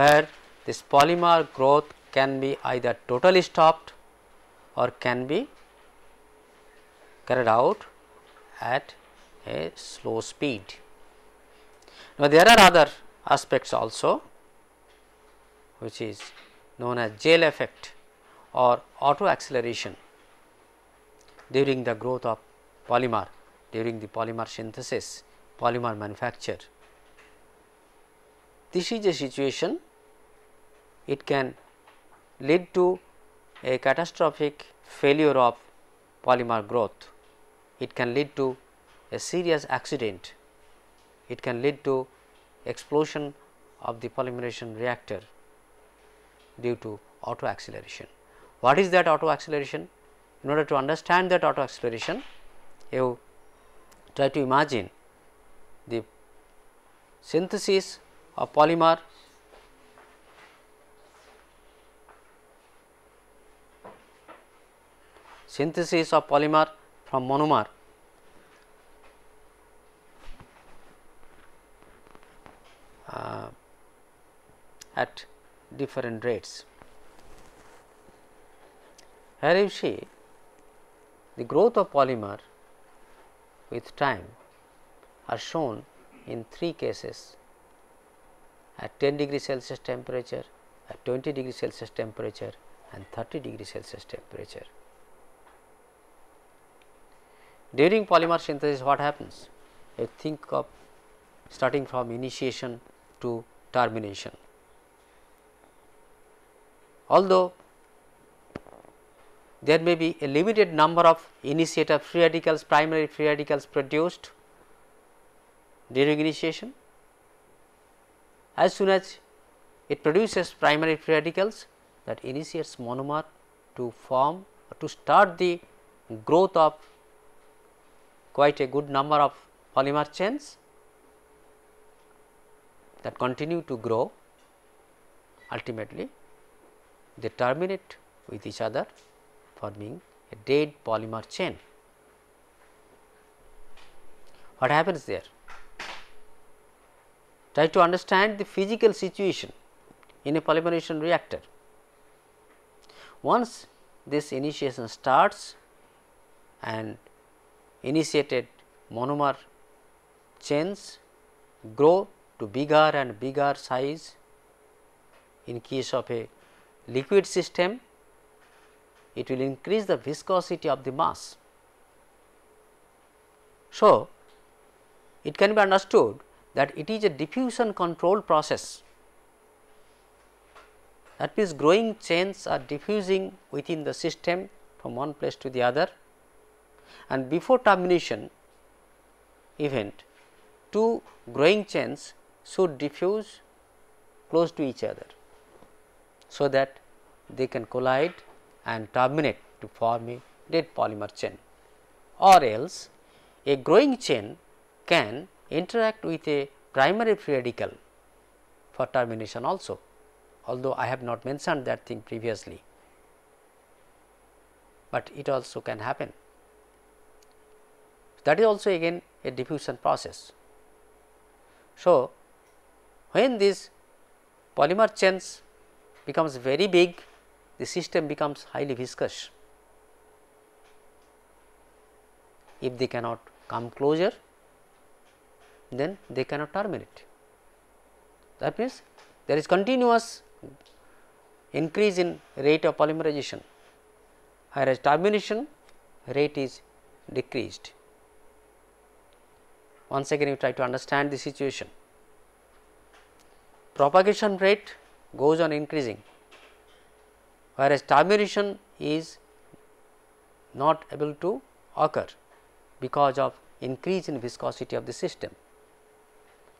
where this polymer growth can be either totally stopped or can be carried out at a slow speed. Now, there are other aspects also which is known as gel effect or auto acceleration during the growth of polymer during the polymer synthesis polymer manufacture. This is a situation it can lead to a catastrophic failure of polymer growth. It can lead to a serious accident. It can lead to explosion of the polymerization reactor due to auto acceleration. What is that auto acceleration? In order to understand that auto acceleration, you try to imagine the synthesis of polymer synthesis of polymer from monomer uh, at different rates. Here you see the growth of polymer with time are shown in three cases at 10 degree Celsius temperature, at 20 degree Celsius temperature and 30 degree Celsius temperature. During polymer synthesis what happens? You think of starting from initiation to termination. Although there may be a limited number of initiator free radicals, primary free radicals produced during initiation. As soon as it produces primary free radicals that initiates monomer to form to start the growth of quite a good number of polymer chains that continue to grow ultimately they terminate with each other forming a dead polymer chain. What happens there? Try to understand the physical situation in a polymerization reactor. Once this initiation starts and initiated monomer chains grow to bigger and bigger size. In case of a liquid system it will increase the viscosity of the mass. So, it can be understood that it is a diffusion control process. That means growing chains are diffusing within the system from one place to the other and before termination event two growing chains should diffuse close to each other so that they can collide and terminate to form a dead polymer chain or else a growing chain can interact with a primary free radical for termination also although I have not mentioned that thing previously, but it also can happen. That is also again a diffusion process. So, when this polymer chains becomes very big, the system becomes highly viscous. If they cannot come closer, then they cannot terminate. That means, there is continuous increase in rate of polymerization, whereas termination rate is decreased. Once again you try to understand the situation. Propagation rate goes on increasing, whereas termination is not able to occur because of increase in viscosity of the system.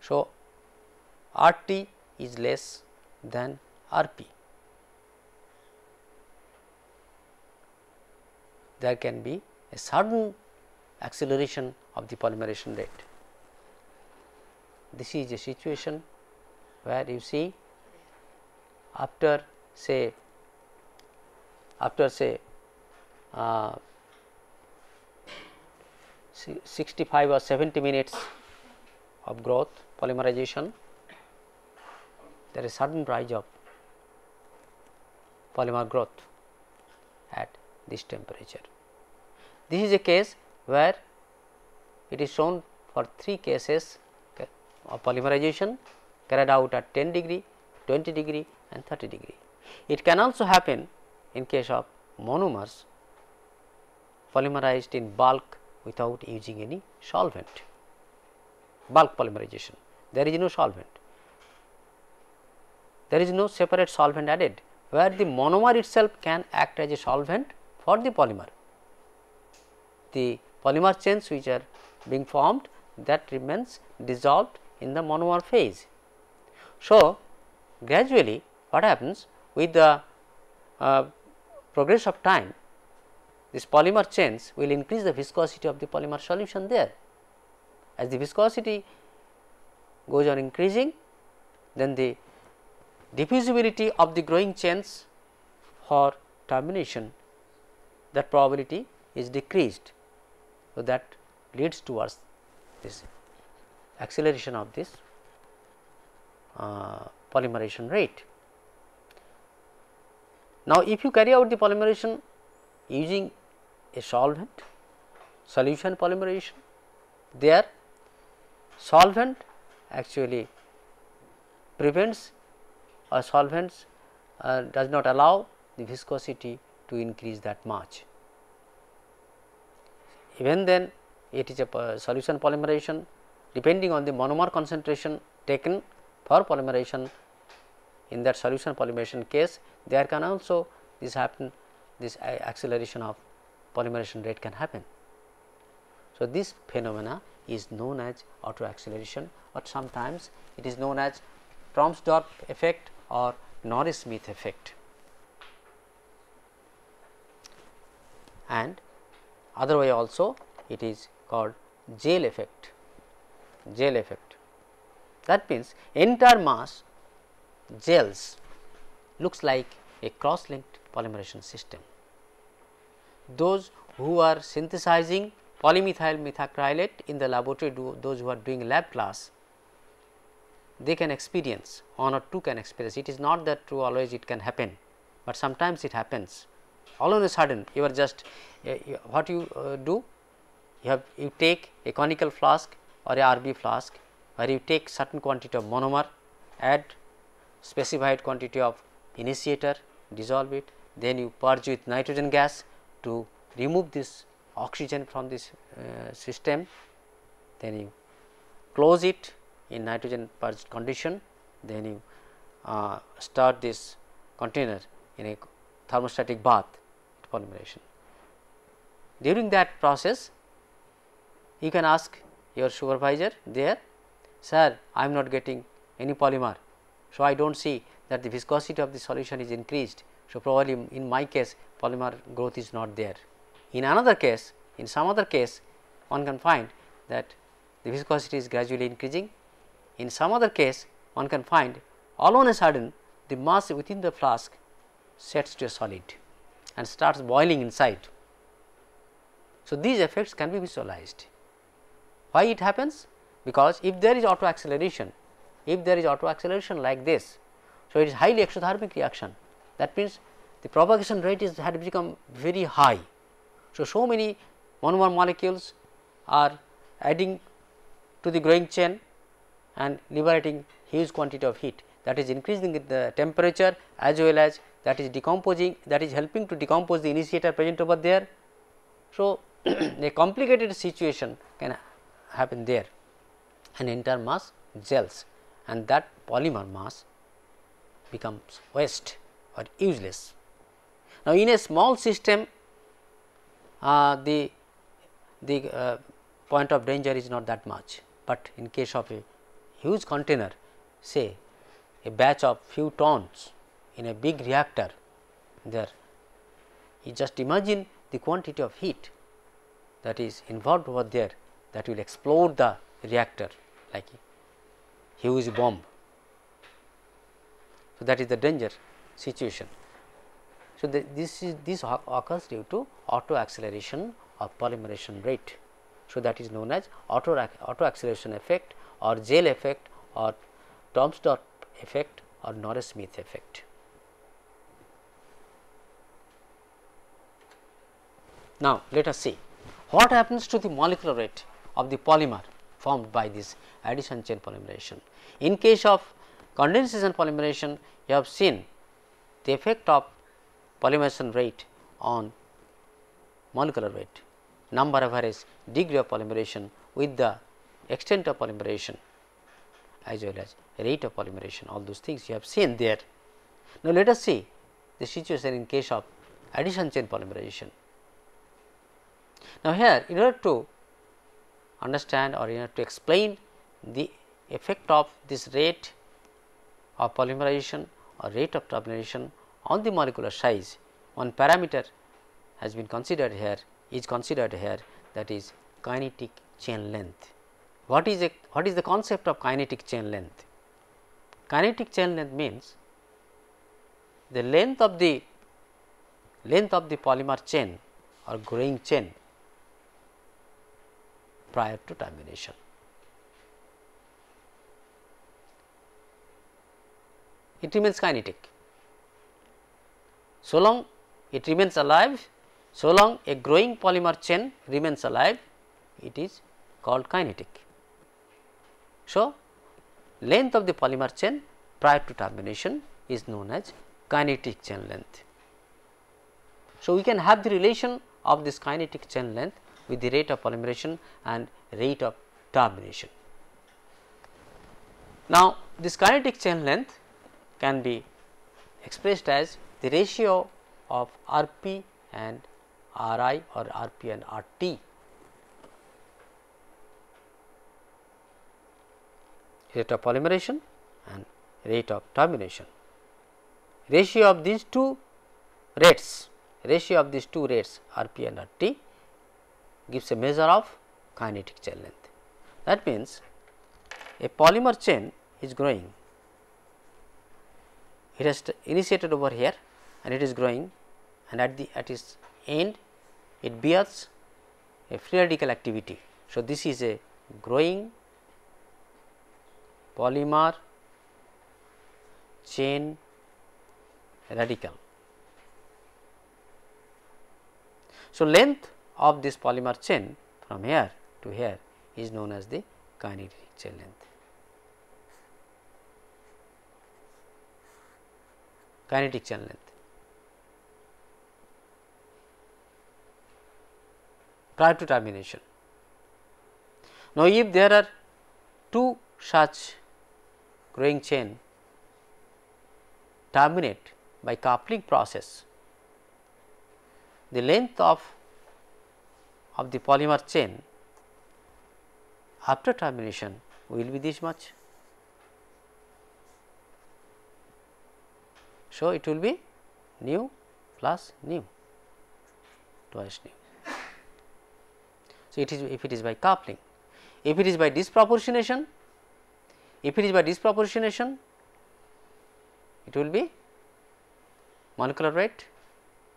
So, R t is less than R p. There can be a sudden acceleration of the polymerization rate. This is a situation where you see after say after say uh, 65 or 70 minutes of growth polymerization there is sudden rise of polymer growth at this temperature. This is a case where it is shown for three cases of polymerization carried out at 10 degree, 20 degree and 30 degree. It can also happen in case of monomers polymerized in bulk without using any solvent, bulk polymerization. There is no solvent, there is no separate solvent added, where the monomer itself can act as a solvent for the polymer. The polymer chains which are being formed that remains dissolved in the monomer phase. So, gradually what happens with the uh, progress of time this polymer chains will increase the viscosity of the polymer solution there. As the viscosity goes on increasing then the diffusibility of the growing chains for termination that probability is decreased. So, that leads towards this acceleration of this uh, polymerization rate. Now, if you carry out the polymerization using a solvent solution polymerization, there solvent actually prevents or solvents uh, does not allow the viscosity to increase that much. Even then it is a solution polymerization depending on the monomer concentration taken for polymerization in that solution polymerization case there can also this happen this acceleration of polymerization rate can happen. So, this phenomena is known as auto acceleration or sometimes it is known as Trommsdorff effect or Norrish Smith effect. And other way also it is called gel effect, gel effect. That means, entire mass gels looks like a cross linked polymerization system. Those who are synthesizing polymethyl methacrylate in the laboratory, do, those who are doing lab class, they can experience one or two can experience. It is not that true always it can happen, but sometimes it happens. All of a sudden you are just uh, what you uh, do you have you take a conical flask or a RB flask where you take certain quantity of monomer add specified quantity of initiator dissolve it then you purge with nitrogen gas to remove this oxygen from this uh, system then you close it in nitrogen purged condition then you uh, start this container in a thermostatic bath polymerization. During that process you can ask your supervisor there sir I am not getting any polymer. So, I do not see that the viscosity of the solution is increased. So, probably in my case polymer growth is not there. In another case in some other case one can find that the viscosity is gradually increasing. In some other case one can find all on a sudden the mass within the flask sets to a solid and starts boiling inside. So, these effects can be visualized. Why it happens? Because if there is auto acceleration, if there is auto acceleration like this, so it is highly exothermic reaction. That means, the propagation rate is had become very high. So, so many monomer molecules are adding to the growing chain and liberating huge quantity of heat that is increasing the temperature as well as that is decomposing that is helping to decompose the initiator present over there. So, a complicated situation can happen there. And entire mass gels and that polymer mass becomes waste or useless. Now, in a small system uh, the the uh, point of danger is not that much, but in case of a huge container say a batch of few tons in a big reactor there you just imagine the quantity of heat that is involved over there that will explode the reactor like a huge bomb. So, that is the danger situation. So, the, this is this occurs due to auto acceleration of polymerization rate. So, that is known as auto, auto acceleration effect or gel effect or Trommsdorff effect or Norrish Smith effect. Now, let us see what happens to the molecular weight of the polymer formed by this addition chain polymerization. In case of condensation polymerization, you have seen the effect of polymerization rate on molecular weight, number of degree of polymerization with the extent of polymerization as well as rate of polymerization all those things you have seen there. Now, let us see the situation in case of addition chain polymerization. Now, here in order to understand or to explain the effect of this rate of polymerization or rate of termination on the molecular size, one parameter has been considered here is considered here that is kinetic chain length. What is a what is the concept of kinetic chain length? Kinetic chain length means the length of the length of the polymer chain or growing chain prior to termination. It remains kinetic. So long it remains alive, so long a growing polymer chain remains alive, it is called kinetic. So, length of the polymer chain prior to termination is known as kinetic chain length. So, we can have the relation of this kinetic chain length with the rate of polymerization and rate of termination. Now, this kinetic chain length can be expressed as the ratio of Rp and Ri or Rp and Rt. rate of polymerization and rate of termination. Ratio of these two rates, ratio of these two rates Rp and Rt gives a measure of kinetic chain length. That means, a polymer chain is growing, it has initiated over here and it is growing and at the at its end it bears a free radical activity. So, this is a growing polymer chain radical. So, length of this polymer chain from here to here is known as the kinetic chain length. Kinetic chain length. prior to termination. Now, if there are two such growing chain terminate by coupling process, the length of of the polymer chain after termination will be this much. So, it will be nu plus nu twice nu. So, it is if it is by coupling. If it is by disproportionation, if it is by disproportionation, it will be molecular weight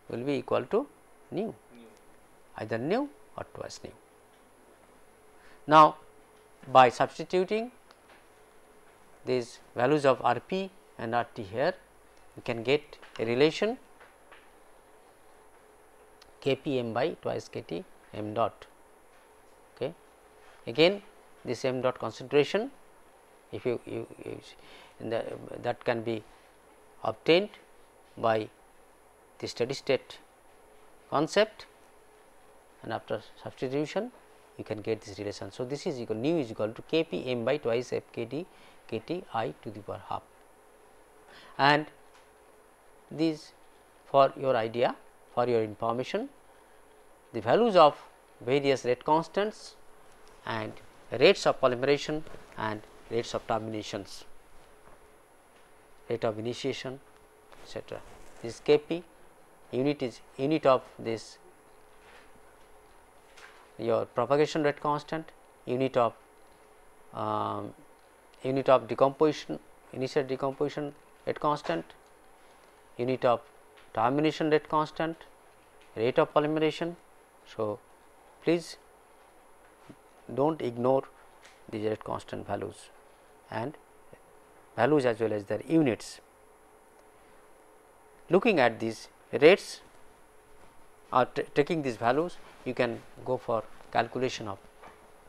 will be equal to nu, either nu or twice nu. Now, by substituting these values of R p and R t here, we can get a relation K p m by twice K t m dot. Okay. Again this m dot concentration if you, you, you the, that can be obtained by the steady state concept and after substitution you can get this relation. So, this is equal nu is equal to k p m by twice f k d k t i to the power half and these for your idea for your information the values of various rate constants and rates of polymerization and rates of terminations, rate of initiation etc. This K p unit is unit of this your propagation rate constant, unit of um, unit of decomposition, initial decomposition rate constant, unit of termination rate constant, rate of polymerization. So, please do not ignore these rate constant values and values as well as their units. Looking at these rates or taking these values you can go for calculation of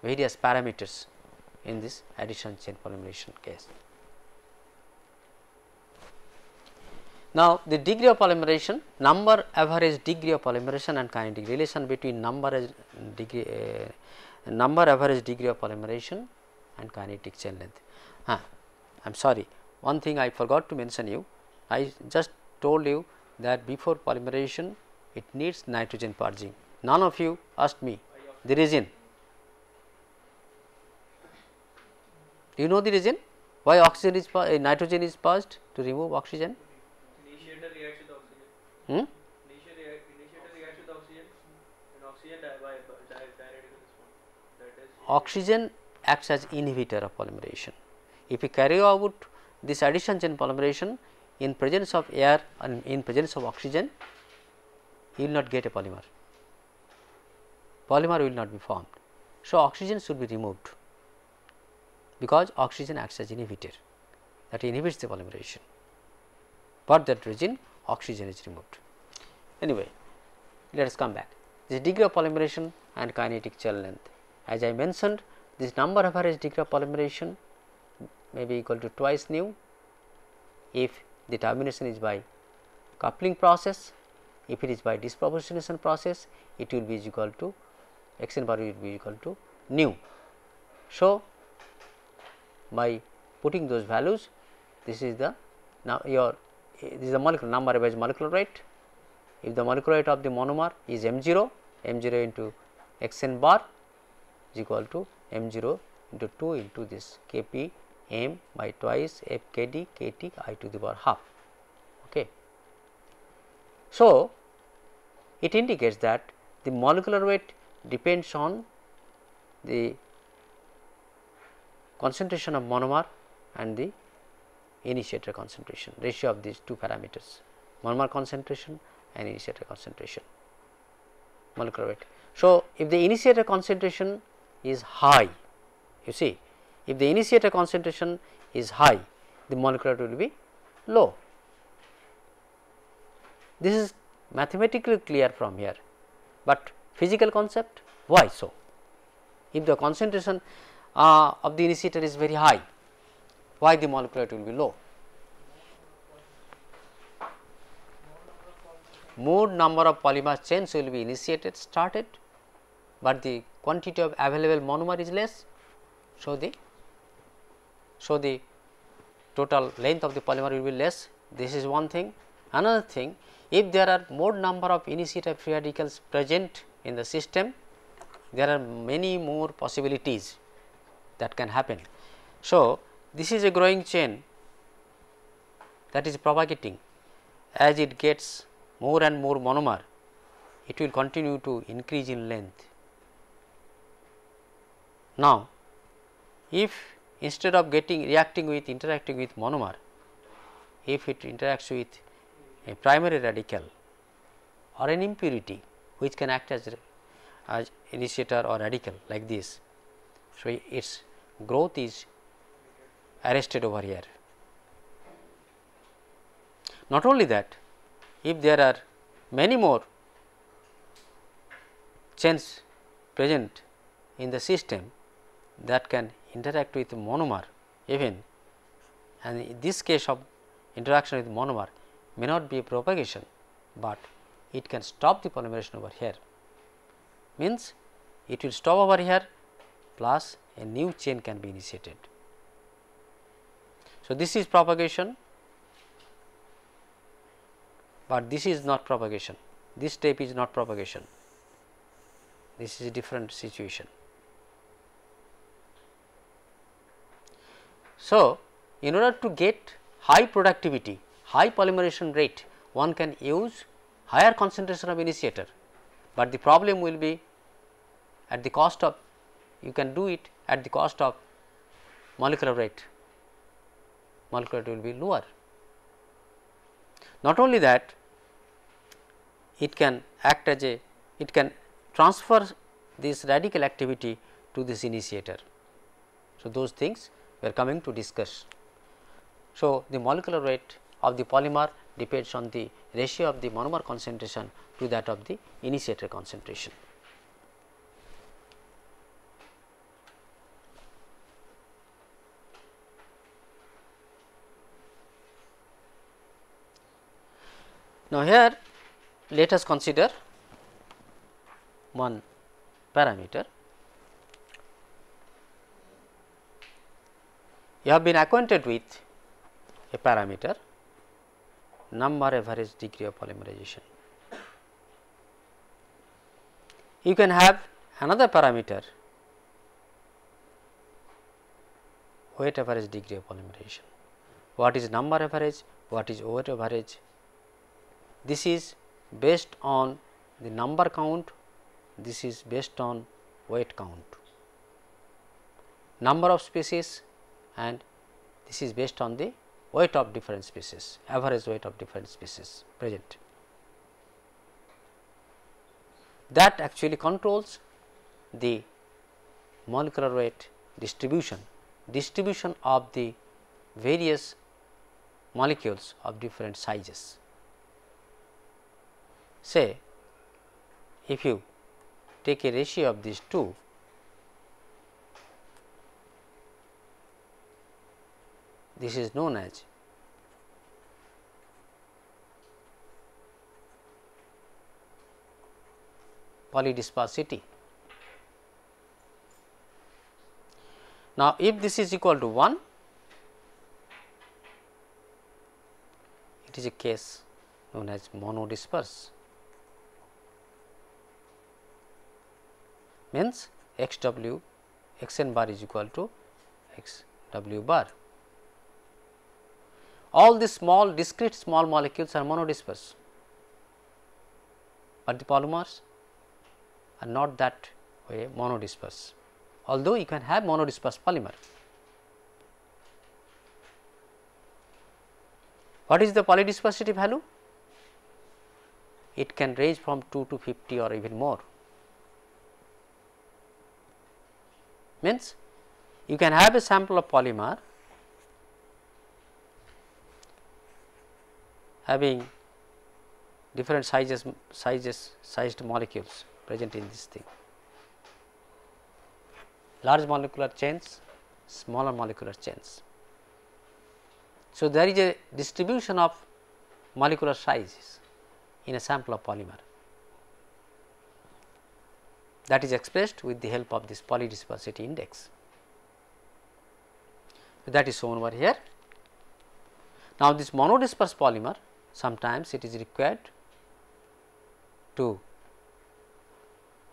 various parameters in this addition chain polymerization case. Now, the degree of polymerization, number average degree of polymerization and kinetic relation between number degree, uh, number average degree of polymerization and kinetic chain length. I am sorry, one thing I forgot to mention you, I just told you that before polymerization it needs nitrogen purging. None of you asked me the reason. Do you know the reason why oxygen is uh, nitrogen is purged to remove oxygen? Initiator reacts with oxygen. Hmm? Initiator, initiator reacts with oxygen and oxygen di by di direct response. That is Oxygen acts as inhibitor of polymerization. If you carry out this addition chain polymerization in presence of air and in presence of oxygen, you will not get a polymer. Polymer will not be formed. So, oxygen should be removed because oxygen acts as inhibitor that inhibits the polymerization. For that reason oxygen is removed. Anyway, let us come back. This degree of polymerization and kinetic chain length. As I mentioned, this number of average degree of polymerization may be equal to twice nu if the termination is by coupling process. If it is by disproportionation process, it will be equal to x n bar will be equal to nu. So, by putting those values, this is the now your this is the molecular number average molecular rate. If the molecular rate of the monomer is m 0, m 0 into x n bar is equal to m 0 into 2 into this k p m by twice f k d k t i to the power half. So, it indicates that the molecular weight depends on the concentration of monomer and the initiator concentration ratio of these two parameters monomer concentration and initiator concentration molecular weight. So, if the initiator concentration is high you see if the initiator concentration is high the molecular weight will be low. This is mathematically clear from here, but physical concept why so? If the concentration uh, of the initiator is very high, why the molecular weight will be low? More number of polymer chains will be initiated started, but the quantity of available monomer is less. So, the so the total length of the polymer will be less. This is one thing. Another thing, if there are more number of initiator free radicals present in the system, there are many more possibilities that can happen. So, this is a growing chain that is propagating as it gets more and more monomer it will continue to increase in length. Now, if instead of getting reacting with interacting with monomer if it interacts with a primary radical or an impurity which can act as, as initiator or radical like this. So, its growth is arrested over here. Not only that, if there are many more chains present in the system that can interact with monomer even and in this case of interaction with monomer may not be a propagation, but it can stop the polymerization over here means it will stop over here plus a new chain can be initiated. So, this is propagation, but this is not propagation, this step is not propagation, this is a different situation. So, in order to get high productivity, high polymerization rate, one can use higher concentration of initiator, but the problem will be at the cost of you can do it at the cost of molecular weight, molecular weight will be lower. Not only that, it can act as a, it can transfer this radical activity to this initiator. So, those things we are coming to discuss. So, the molecular weight of the polymer depends on the ratio of the monomer concentration to that of the initiator concentration. Now, here let us consider one parameter. You have been acquainted with a parameter number average degree of polymerization. You can have another parameter. Weight average degree of polymerization. What is number average, what is weight average, this is based on the number count, this is based on weight count, number of species and this is based on the weight of different species, average weight of different species present. That actually controls the molecular weight distribution, distribution of the various molecules of different sizes. Say if you take a ratio of these two, this is known as polydispersity. Now, if this is equal to 1, it is a case known as monodisperse. means x w x n bar is equal to x w bar. All these small discrete small molecules are monodisperse, but the polymers are not that way monodisperse, although you can have monodisperse polymer. What is the polydispersity value? It can range from 2 to 50 or even more. means you can have a sample of polymer having different sizes sizes sized molecules present in this thing large molecular chains smaller molecular chains so there is a distribution of molecular sizes in a sample of polymer that is expressed with the help of this polydispersity index. That is shown over here. Now, this monodisperse polymer sometimes it is required to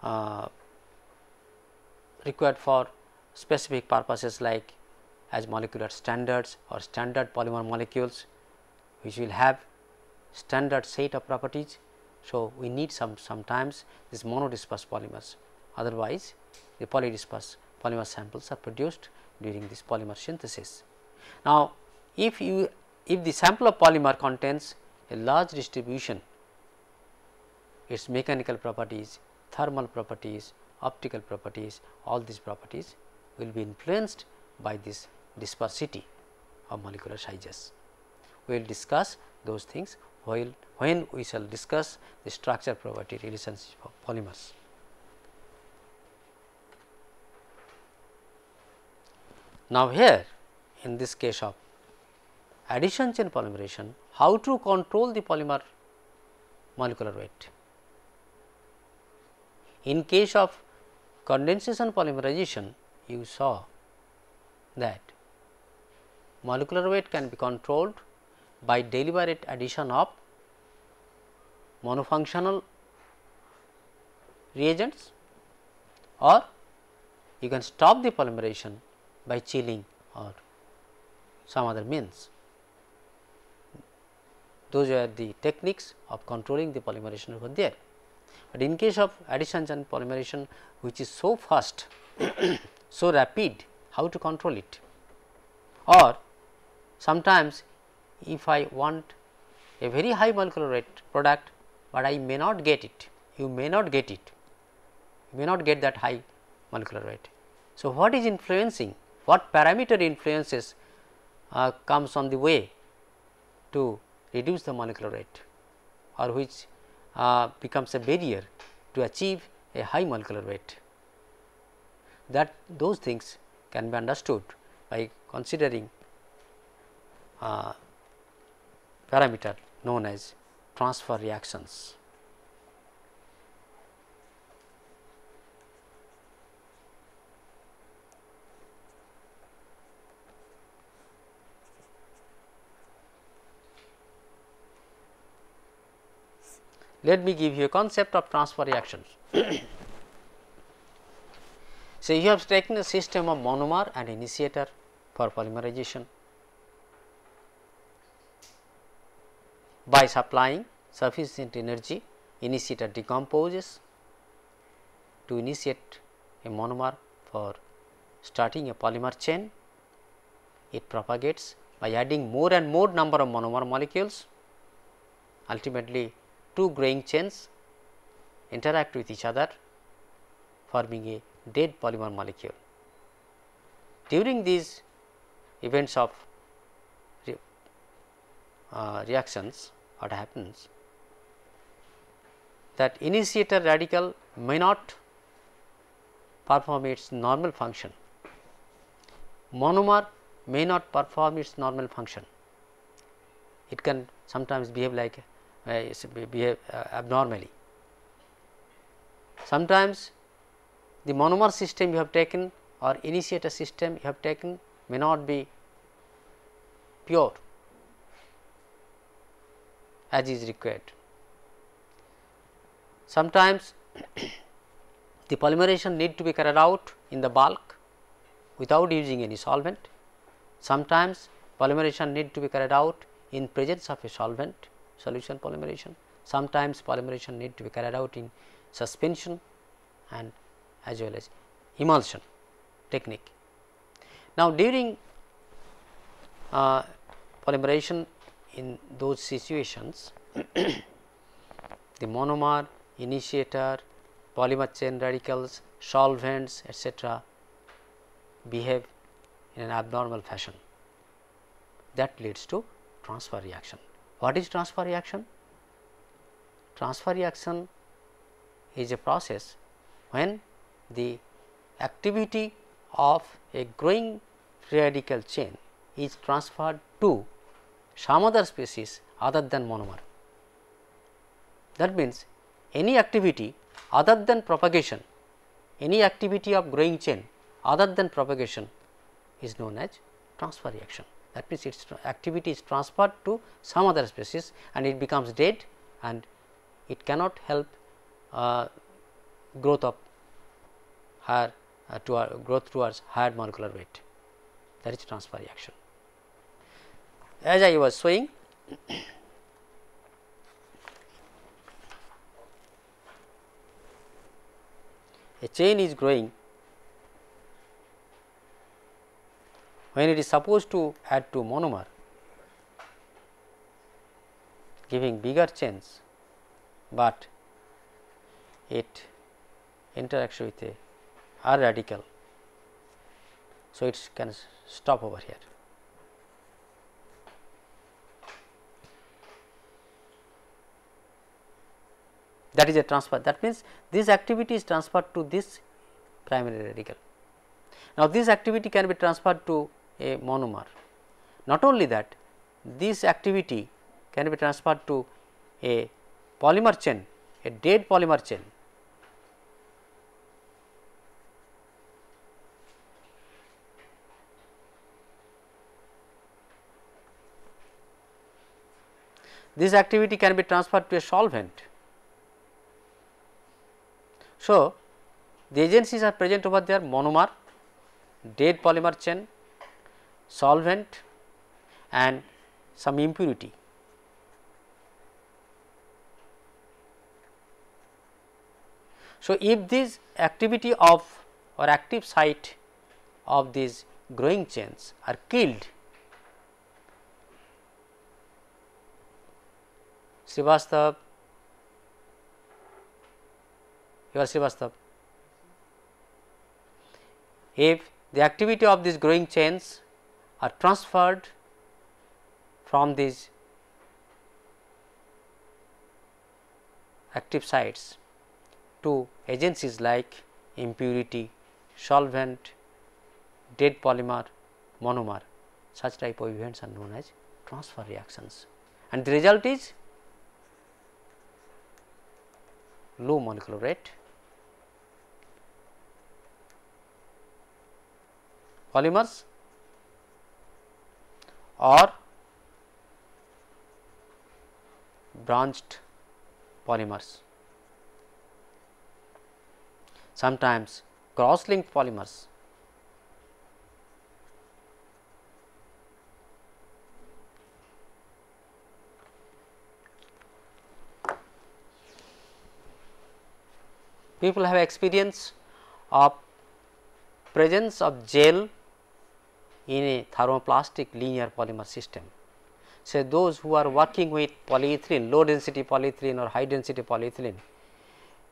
uh, required for specific purposes like as molecular standards or standard polymer molecules which will have standard set of properties so, we need some sometimes these monodisperse polymers otherwise the polydisperse polymer samples are produced during this polymer synthesis. Now, if you if the sample of polymer contains a large distribution its mechanical properties, thermal properties, optical properties all these properties will be influenced by this dispersity of molecular sizes. We will discuss those things while when we shall discuss the structure property relationship of polymers. Now, here in this case of addition chain polymerization, how to control the polymer molecular weight. In case of condensation polymerization, you saw that molecular weight can be controlled by deliberate addition of monofunctional reagents or you can stop the polymerization by chilling or some other means. Those are the techniques of controlling the polymerization over there. But in case of addition and polymerization which is so fast, so rapid, how to control it? Or sometimes if I want a very high molecular weight product, but I may not get it, you may not get it, you may not get that high molecular weight. So, what is influencing, what parameter influences uh, comes on the way to reduce the molecular weight or which uh, becomes a barrier to achieve a high molecular weight. That those things can be understood by considering uh, parameter known as transfer reactions. Let me give you a concept of transfer reactions. so, you have taken a system of monomer and initiator for polymerization. By supplying sufficient energy initiator decomposes to initiate a monomer for starting a polymer chain. It propagates by adding more and more number of monomer molecules. Ultimately two growing chains interact with each other forming a dead polymer molecule. During these events of re, uh, reactions what happens that initiator radical may not perform its normal function, monomer may not perform its normal function. It can sometimes behave like behave uh, abnormally. Sometimes the monomer system you have taken or initiator system you have taken may not be pure as is required. Sometimes the polymerization need to be carried out in the bulk without using any solvent. Sometimes polymerization need to be carried out in presence of a solvent solution polymerization. Sometimes polymerization need to be carried out in suspension and as well as emulsion technique. Now, during uh, polymerization in those situations, the monomer, initiator, polymer chain radicals, solvents etcetera behave in an abnormal fashion that leads to transfer reaction. What is transfer reaction? Transfer reaction is a process when the activity of a growing radical chain is transferred to some other species other than monomer. That means, any activity other than propagation, any activity of growing chain other than propagation is known as transfer reaction that means its activity is transferred to some other species and it becomes dead and it cannot help uh, growth of higher uh, our growth towards higher molecular weight that is transfer reaction. As I was showing a chain is growing when it is supposed to add to monomer giving bigger chains, but it interacts with a R radical. So, it can stop over here. That is a transfer that means this activity is transferred to this primary radical. Now, this activity can be transferred to a monomer. Not only that this activity can be transferred to a polymer chain, a dead polymer chain. This activity can be transferred to a solvent. So, the agencies are present over there monomer, dead polymer chain, solvent and some impurity. So, if this activity of or active site of these growing chains are killed, Srivastav, you are Srivastav. If the activity of these growing chains are transferred from these active sites to agencies like impurity, solvent, dead polymer, monomer. Such type of events are known as transfer reactions and the result is low molecular weight polymers or branched polymers. Sometimes cross linked polymers. People have experience of presence of gel in a thermoplastic linear polymer system. So, those who are working with polyethylene, low density polyethylene or high density polyethylene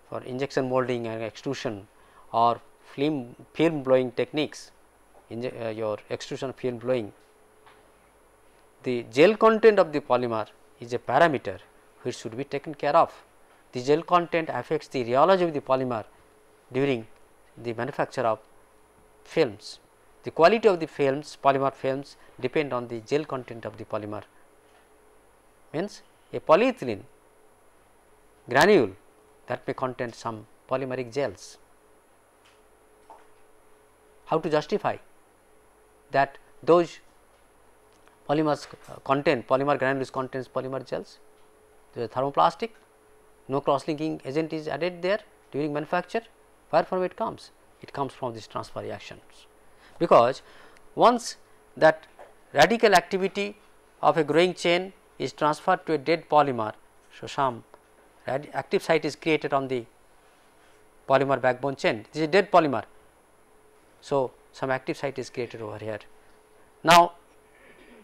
for injection molding and extrusion or film, film blowing techniques, uh, your extrusion film blowing, the gel content of the polymer is a parameter which should be taken care of. The gel content affects the rheology of the polymer during the manufacture of films. The quality of the films, polymer films depend on the gel content of the polymer. Means a polyethylene granule that may contain some polymeric gels. How to justify that those polymers contain polymer granules contains polymer gels, the thermoplastic, no cross linking agent is added there during manufacture, where from it comes? It comes from these transfer reactions because once that radical activity of a growing chain is transferred to a dead polymer. So, some active site is created on the polymer backbone chain this is a dead polymer. So, some active site is created over here. Now,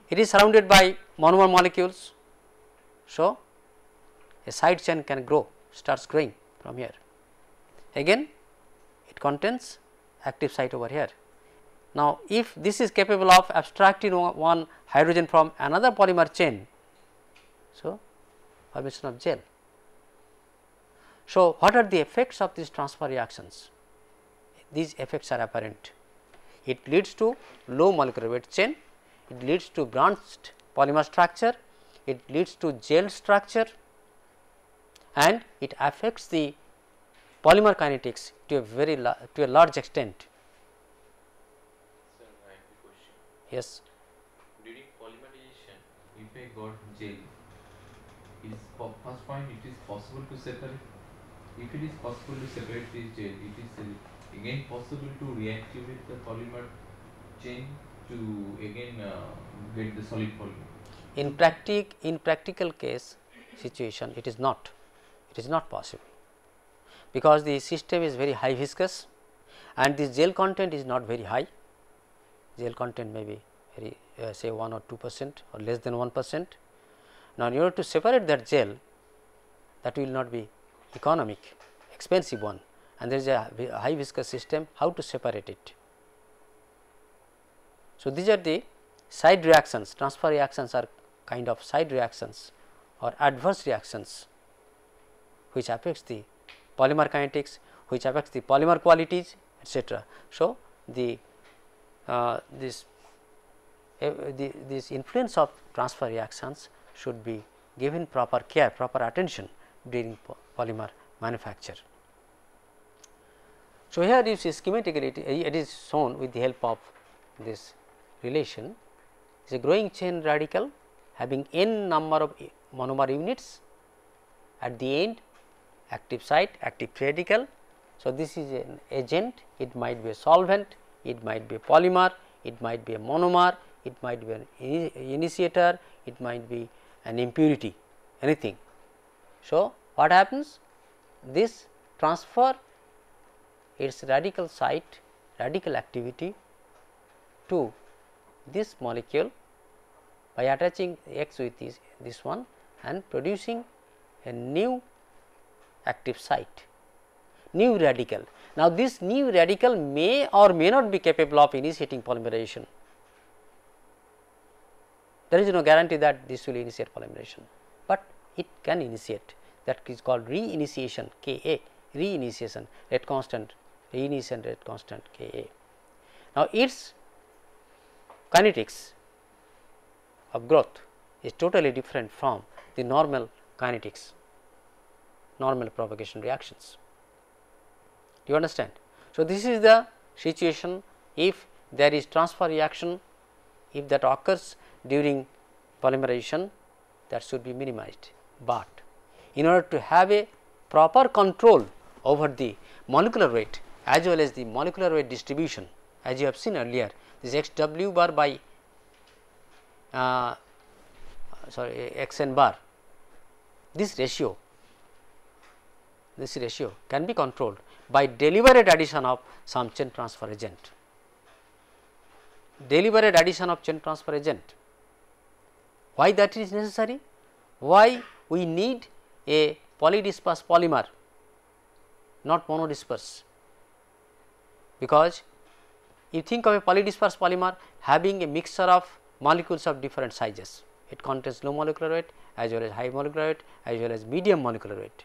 it is surrounded by monomer molecules. So, a side chain can grow starts growing from here again it contains active site over here now, if this is capable of abstracting one hydrogen from another polymer chain, so formation of gel. So, what are the effects of these transfer reactions? These effects are apparent. It leads to low molecular weight chain, it leads to branched polymer structure, it leads to gel structure and it affects the polymer kinetics to a very to a large extent Yes. During polymerization, if I got gel, is first point it is possible to separate. If it is possible to separate this gel, it is uh, again possible to reactivate the polymer chain to again uh, get the solid polymer. In practic in practical case situation, it is not. It is not possible because the system is very high viscous and the gel content is not very high gel content may be very uh, say 1 or 2 percent or less than 1 percent. Now, in order to separate that gel that will not be economic expensive one and there is a high viscous system how to separate it. So, these are the side reactions transfer reactions are kind of side reactions or adverse reactions which affects the polymer kinetics which affects the polymer qualities etc. So, the uh, this the, this influence of transfer reactions should be given proper care proper attention during po polymer manufacture. So, here see schematically it, it is shown with the help of this relation is a growing chain radical having n number of monomer units at the end active site active radical. So, this is an agent it might be a solvent it might be a polymer, it might be a monomer, it might be an initiator, it might be an impurity, anything. So, what happens? This transfer its radical site, radical activity to this molecule by attaching X with this, this one and producing a new active site, new radical. Now, this new radical may or may not be capable of initiating polymerization. there is no guarantee that this will initiate polymerization, but it can initiate that is called reinitiation K A reinitiation rate constant reinitiation rate constant K A. Now, its kinetics of growth is totally different from the normal kinetics normal propagation reactions. Do you understand? So, this is the situation if there is transfer reaction if that occurs during polymerization that should be minimized, but in order to have a proper control over the molecular weight as well as the molecular weight distribution as you have seen earlier this x w bar by uh, sorry x n bar this ratio this ratio can be controlled by deliberate addition of some chain transfer agent. Deliberate addition of chain transfer agent. Why that is necessary? Why we need a polydisperse polymer not monodisperse because you think of a polydisperse polymer having a mixture of molecules of different sizes. It contains low molecular weight as well as high molecular weight as well as medium molecular weight.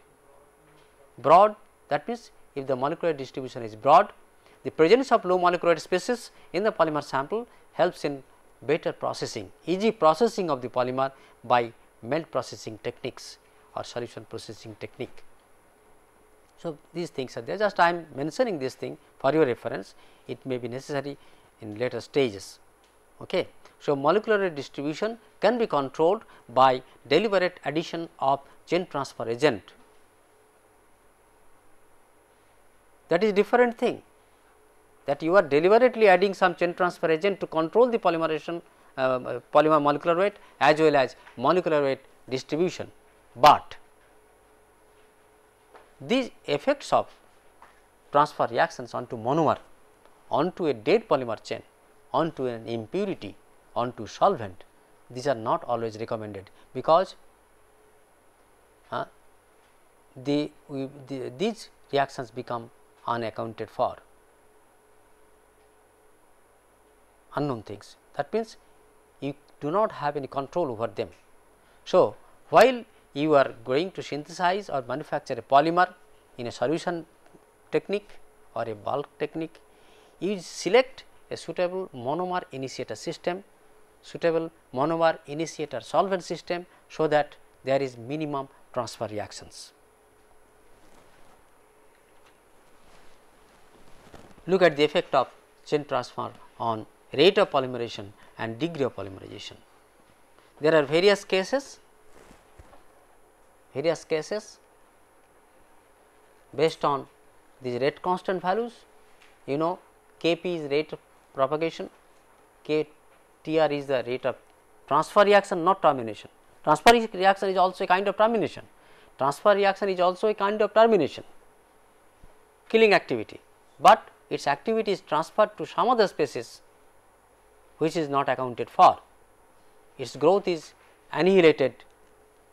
Broad that means if the molecular distribution is broad the presence of low molecular weight species in the polymer sample helps in better processing easy processing of the polymer by melt processing techniques or solution processing technique. So, these things are there just I am mentioning this thing for your reference it may be necessary in later stages. Okay. So, molecular distribution can be controlled by deliberate addition of chain transfer agent that is different thing. That you are deliberately adding some chain transfer agent to control the polymerization uh, polymer molecular weight as well as molecular weight distribution, but these effects of transfer reactions onto monomer onto a dead polymer chain onto an impurity onto solvent these are not always recommended because uh, the, we, the, these reactions become unaccounted for unknown things that means you do not have any control over them. So, while you are going to synthesize or manufacture a polymer in a solution technique or a bulk technique, you select a suitable monomer initiator system, suitable monomer initiator solvent system, so that there is minimum transfer reactions. Look at the effect of chain transfer on rate of polymerization and degree of polymerization. There are various cases, various cases based on these rate constant values. You know Kp is rate of propagation, Ktr is the rate of transfer reaction not termination. Transfer reaction is also a kind of termination. Transfer reaction is also a kind of termination, killing activity, but its activity is transferred to some other species which is not accounted for. Its growth is annihilated,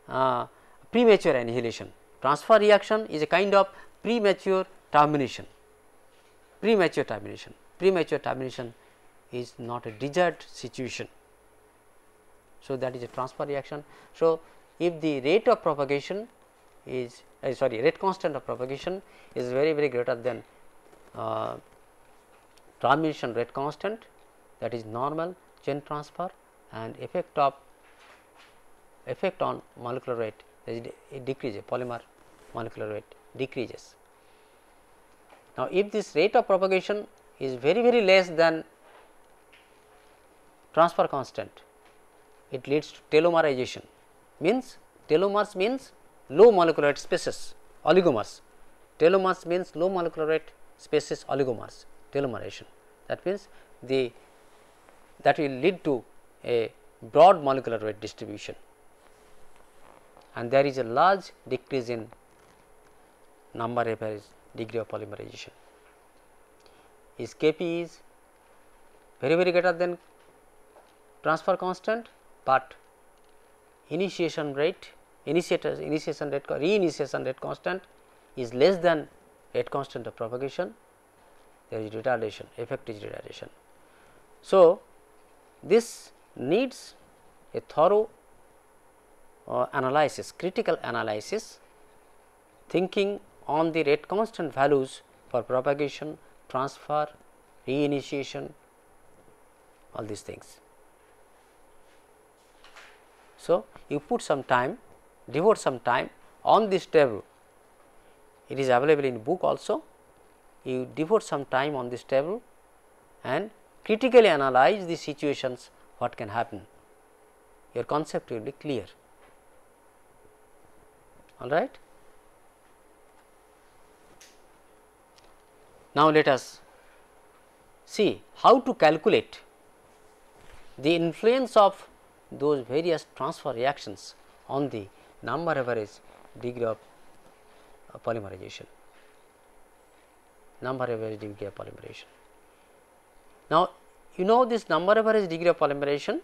uh, premature annihilation. Transfer reaction is a kind of premature termination, premature termination. Premature termination is not a desired situation. So, that is a transfer reaction. So, if the rate of propagation is uh, sorry rate constant of propagation is very very greater than uh, termination rate constant that is normal chain transfer and effect of effect on molecular weight it decreases polymer molecular weight decreases. Now, if this rate of propagation is very very less than transfer constant it leads to telomerization. Means telomers means low molecular weight species oligomers. Telomers means low molecular weight species oligomers telomerization that means the that will lead to a broad molecular weight distribution. And there is a large decrease in number of degree of polymerization. Is Kp is very very greater than transfer constant, but initiation rate initiators initiation rate reinitiation rate constant is less than rate constant of propagation there is retardation effect is retardation. So, this needs a thorough uh, analysis, critical analysis thinking on the rate constant values for propagation, transfer, reinitiation, all these things. So, you put some time, devote some time on this table, it is available in book also, you devote some time on this table and critically analyze the situations what can happen, your concept will be clear. All right. Now, let us see how to calculate the influence of those various transfer reactions on the number average degree of polymerization, number average degree of polymerization. Now, you know this number average degree of polymerization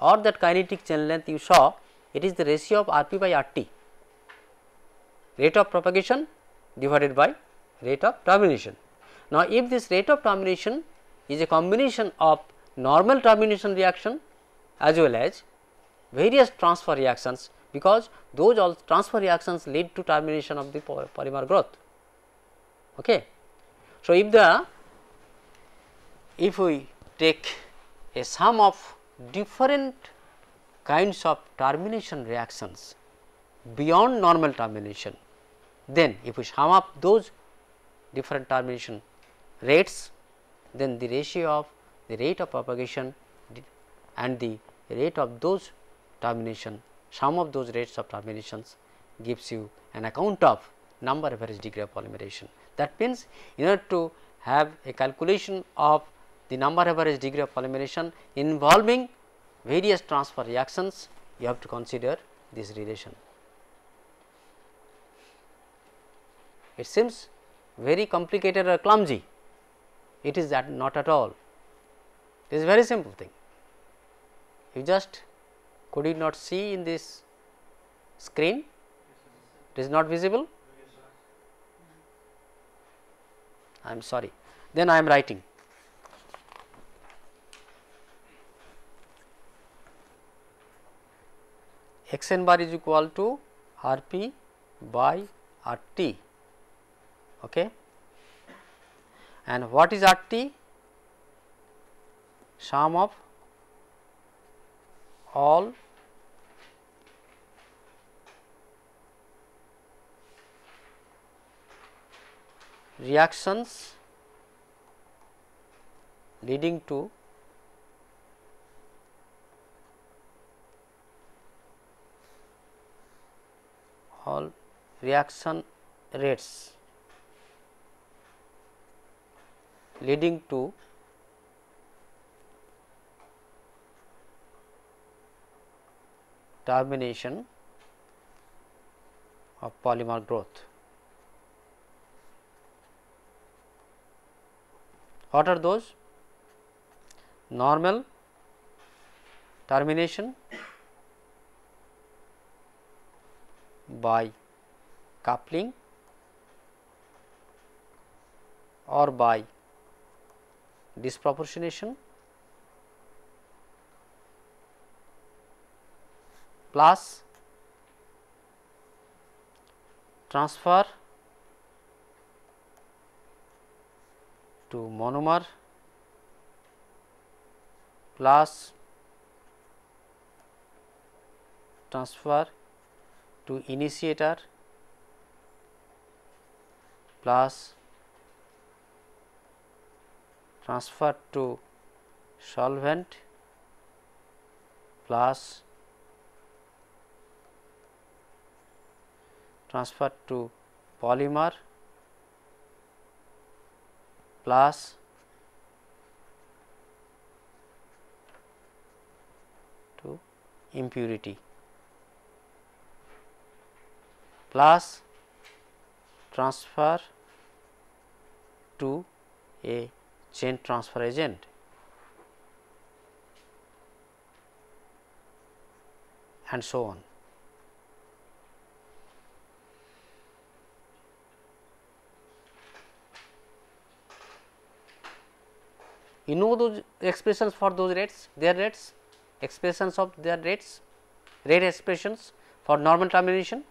or that kinetic chain length you saw it is the ratio of Rp by Rt rate of propagation divided by rate of termination. Now, if this rate of termination is a combination of normal termination reaction as well as various transfer reactions because those all transfer reactions lead to termination of the polymer growth. Okay. So, if the if we take a sum of different kinds of termination reactions beyond normal termination, then if we sum up those different termination rates, then the ratio of the rate of propagation and the rate of those termination, sum of those rates of terminations gives you an account of number average degree of polymerization. That means, in order to have a calculation of the number average degree of polymerization involving various transfer reactions, you have to consider this relation. It seems very complicated or clumsy, it is that not at all. It is very simple thing. You just could you not see in this screen? It is not visible. I am sorry. Then I am writing. x n bar is equal to r p by r t okay. and what is r t? Sum of all reactions leading to all reaction rates leading to termination of polymer growth. What are those? Normal termination by coupling or by disproportionation plus transfer to monomer plus transfer to initiator plus transfer to solvent plus transfer to polymer plus to impurity plus transfer to a chain transfer agent and so on. You know those expressions for those rates, their rates expressions of their rates, rate expressions for normal termination.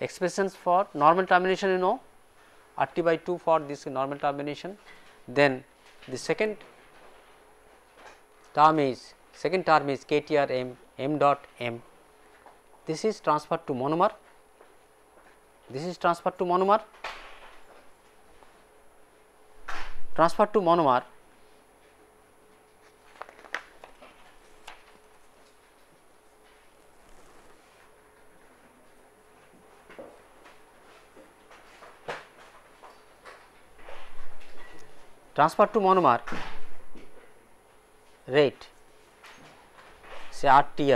Expressions for normal termination you know R t by 2 for this normal termination. Then the second term is second term is k t r m m dot m. This is transferred to monomer. This is transferred to monomer. Transferred to monomer transfer to monomer rate say R T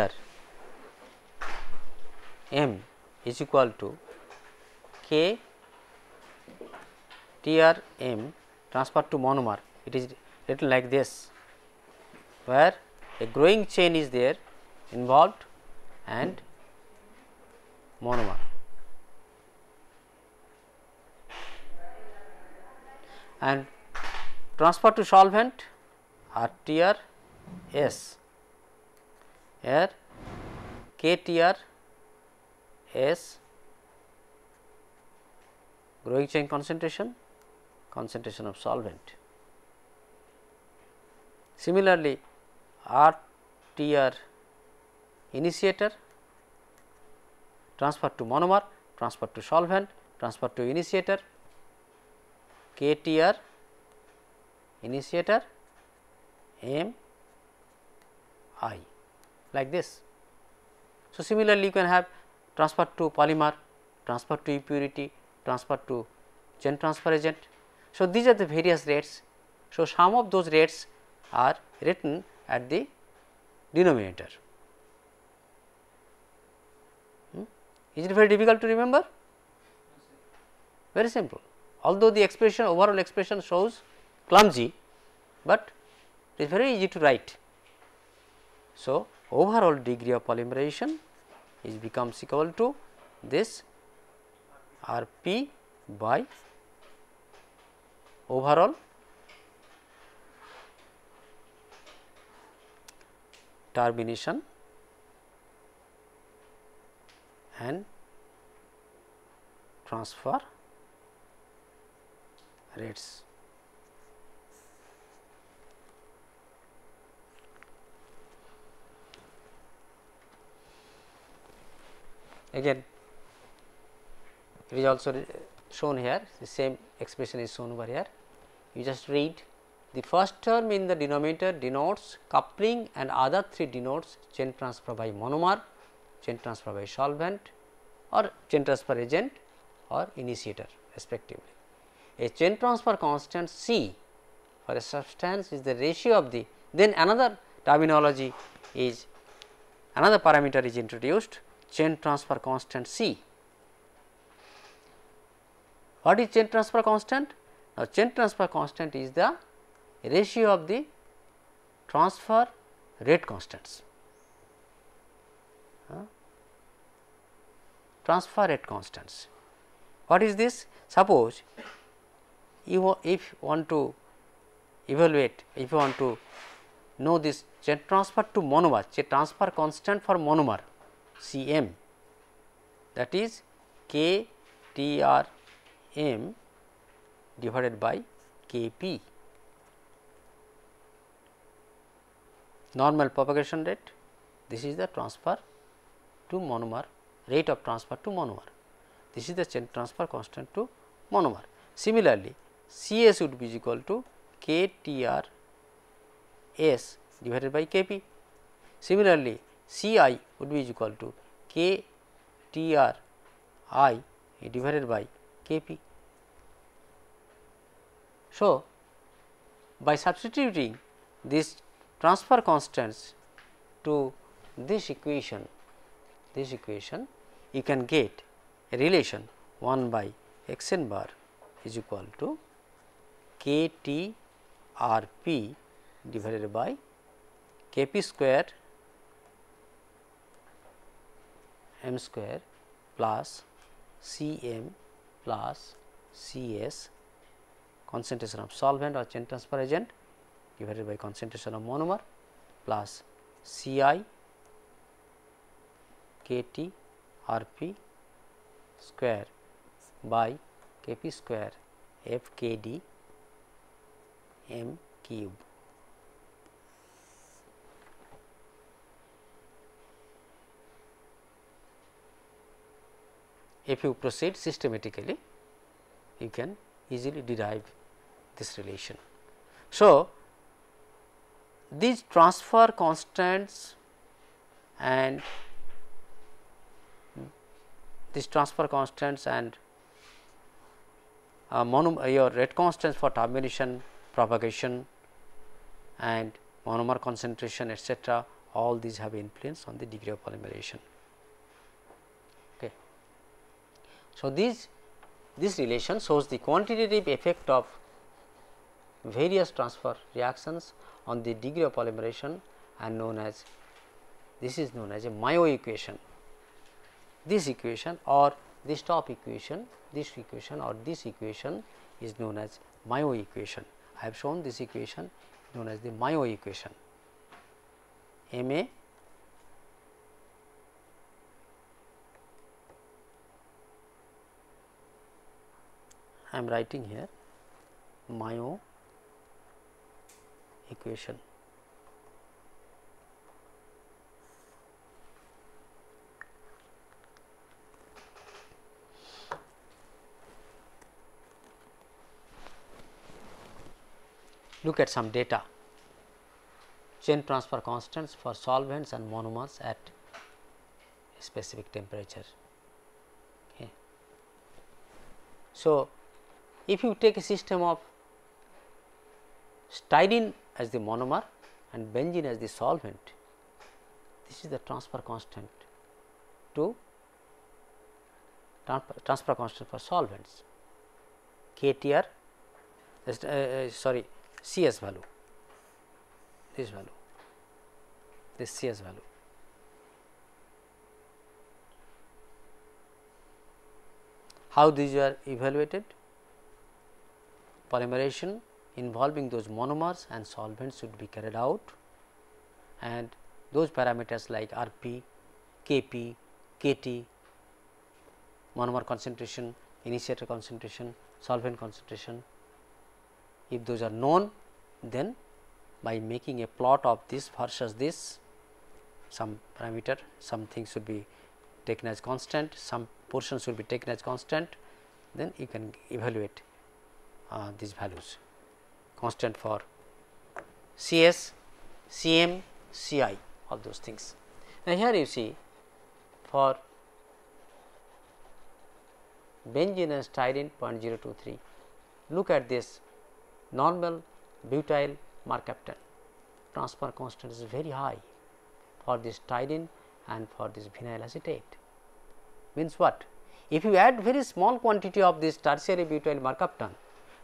M is equal to K T R M transfer to monomer. It is written like this where a growing chain is there involved and monomer. And transfer to solvent RTR S. Here KTR S growing chain concentration concentration of solvent. Similarly, RTR initiator transfer to monomer transfer to solvent transfer to initiator KTR initiator M I like this. So, similarly you can have transfer to polymer, transfer to impurity, transfer to chain transfer agent. So, these are the various rates. So, some of those rates are written at the denominator. Hmm? Is it very difficult to remember? Very simple. Although the expression overall expression shows clumsy, but it is very easy to write. So, overall degree of polymerization is becomes equal to this R p by overall termination and transfer rates. Again it is also shown here the same expression is shown over here. You just read the first term in the denominator denotes coupling and other three denotes chain transfer by monomer, chain transfer by solvent or chain transfer agent or initiator respectively. A chain transfer constant C for a substance is the ratio of the then another terminology is another parameter is introduced chain transfer constant C. What is chain transfer constant? Now, chain transfer constant is the ratio of the transfer rate constants. Transfer rate constants. What is this? Suppose you if you want to evaluate, if you want to know this chain transfer to monomer, chain transfer constant for monomer C m that is K T R m divided by K p. Normal propagation rate, this is the transfer to monomer, rate of transfer to monomer. This is the chain transfer constant to monomer. Similarly, C s would be equal to K T R S divided by K p. Similarly, C i would be equal to K T R i divided by K p. So, by substituting these transfer constants to this equation, this equation you can get a relation 1 by x n bar is equal to k t r p divided by k p square m square plus C m plus C s concentration of solvent or chain transfer agent divided by concentration of monomer plus C i k t r p square by k p square f k d m cube. If you proceed systematically, you can easily derive this relation. So, these transfer constants and these transfer constants and uh, uh, your rate constants for termination, propagation and monomer concentration etcetera all these have influence on the degree of polymerization. Okay. So, these this relation shows the quantitative effect of various transfer reactions on the degree of polymerization and known as this is known as a Mayo equation. This equation or this top equation, this equation or this equation is known as Mayo equation. I have shown this equation known as the Mayo equation. M A I am writing here Mayo equation. Look at some data chain transfer constants for solvents and monomers at specific temperature. Okay. So, if you take a system of styrene as the monomer and benzene as the solvent, this is the transfer constant to transfer constant for solvents. KTR uh, uh, sorry CS value. This value. This CS value. How these are evaluated? Polymerization involving those monomers and solvents should be carried out and those parameters like Rp, Kp, Kt, monomer concentration, initiator concentration, solvent concentration. If those are known then by making a plot of this versus this some parameter some things should be taken as constant some portions should be taken as constant then you can evaluate uh, these values constant for CS, CM, CI all those things. Now, here you see for benzene and styrene 0.023 look at this normal butyl mercaptan transfer constant is very high for this styrene and for this vinyl acetate. Means what? If you add very small quantity of this tertiary butyl mercaptan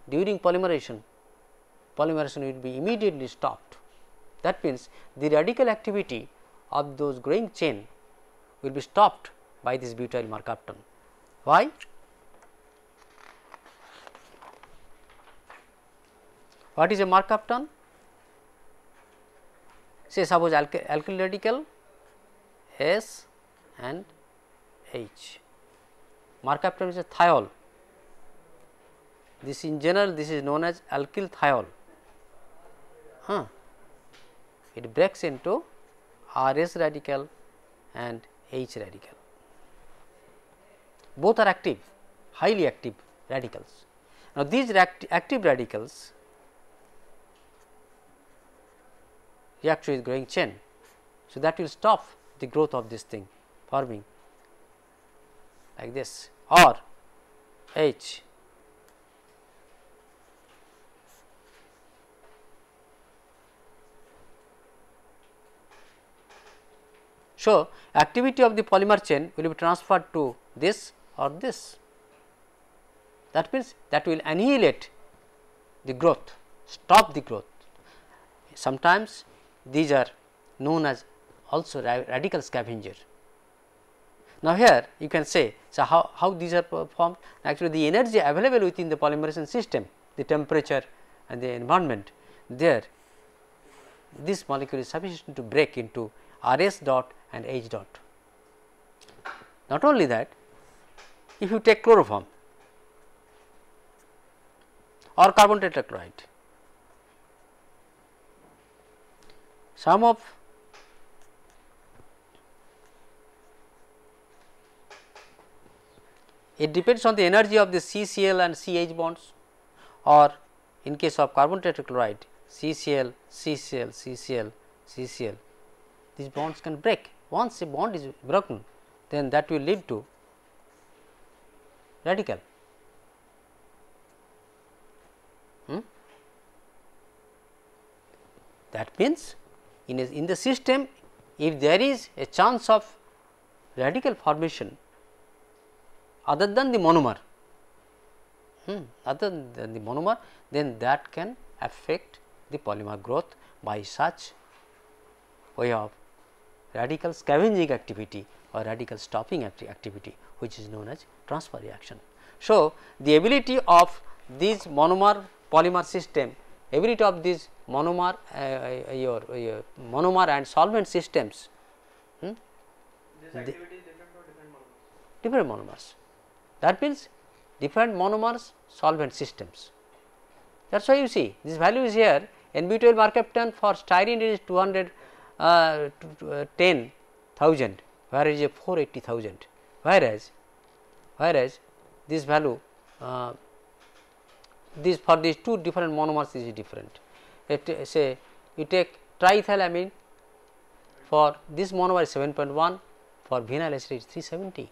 during polymerization polymerization will be immediately stopped. That means, the radical activity of those growing chain will be stopped by this butyl mercaptan. Why? What is a mercaptan? Say suppose alkyl, radical S and H. Mercaptan is a thiol. This in general this is known as alkyl thiol huh. it breaks into RS radical and H radical. Both are active, highly active radicals. Now, these active radicals react with growing chain. So, that will stop the growth of this thing forming like this or H So, activity of the polymer chain will be transferred to this or this. That means, that will annihilate the growth, stop the growth. Sometimes these are known as also radical scavenger. Now, here you can say, so how, how these are formed? Actually, the energy available within the polymerization system, the temperature and the environment, there this molecule is sufficient to break into R s dot and H dot. Not only that, if you take chloroform or carbon tetrachloride, some of it depends on the energy of the CCl and CH bonds or in case of carbon tetrachloride CCl, CCl, CCl, CCl these bonds can break. Once a bond is broken then that will lead to radical. Hmm? That means, in, a, in the system if there is a chance of radical formation other than the monomer, hmm, other than the monomer then that can affect the polymer growth by such way of radical scavenging activity or radical stopping activity which is known as transfer reaction. So, the ability of these monomer polymer system ability of these monomer uh, uh, your, your, monomer and solvent systems is different different monomers. different monomers that means different monomers solvent systems that is why you see this value is here NB12 mercaptan for styrene is 200 uh, uh, 10,000 whereas a 480,000 whereas whereas this value uh, this for these two different monomers is different. It, say you take triethylamine for this monomer is 7.1 for vinyl acetate is 370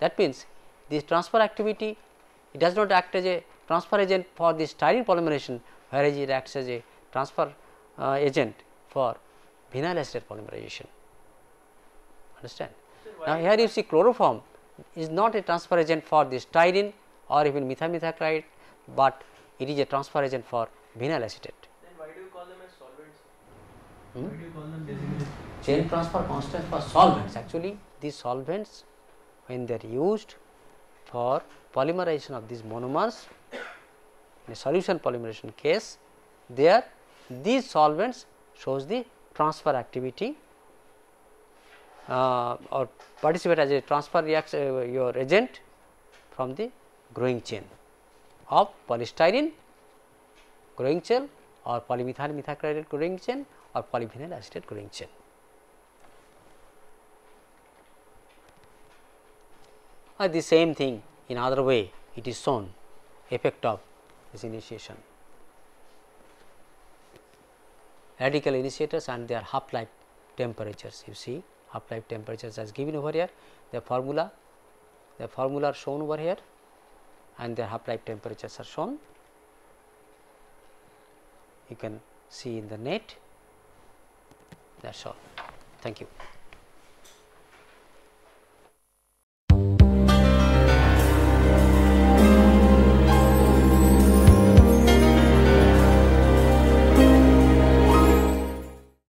that means this transfer activity it does not act as a transfer agent for this styrene polymerization whereas it acts as a transfer uh, agent for vinyl acetate polymerization understand. Now, here you see chloroform is not a transfer agent for this styrene or even methyl methacrylate, but it is a transfer agent for vinyl acetate. Then why do you call them as solvents? Hmm? Why do you call them basically? Chain transfer constant for solvents actually these solvents when they are used for polymerization of these monomers in a solution polymerization case there these solvents shows the transfer activity uh, or participate as a transfer reaction uh, your agent from the growing chain of polystyrene growing chain or polymethyl methacrylate growing chain or polyvinyl acetate growing chain. Or the same thing in other way it is shown effect of this initiation. Radical initiators and their half life temperatures. You see half life temperatures as given over here. The formula the formula are shown over here and their half life temperatures are shown. You can see in the net. That is all. Thank you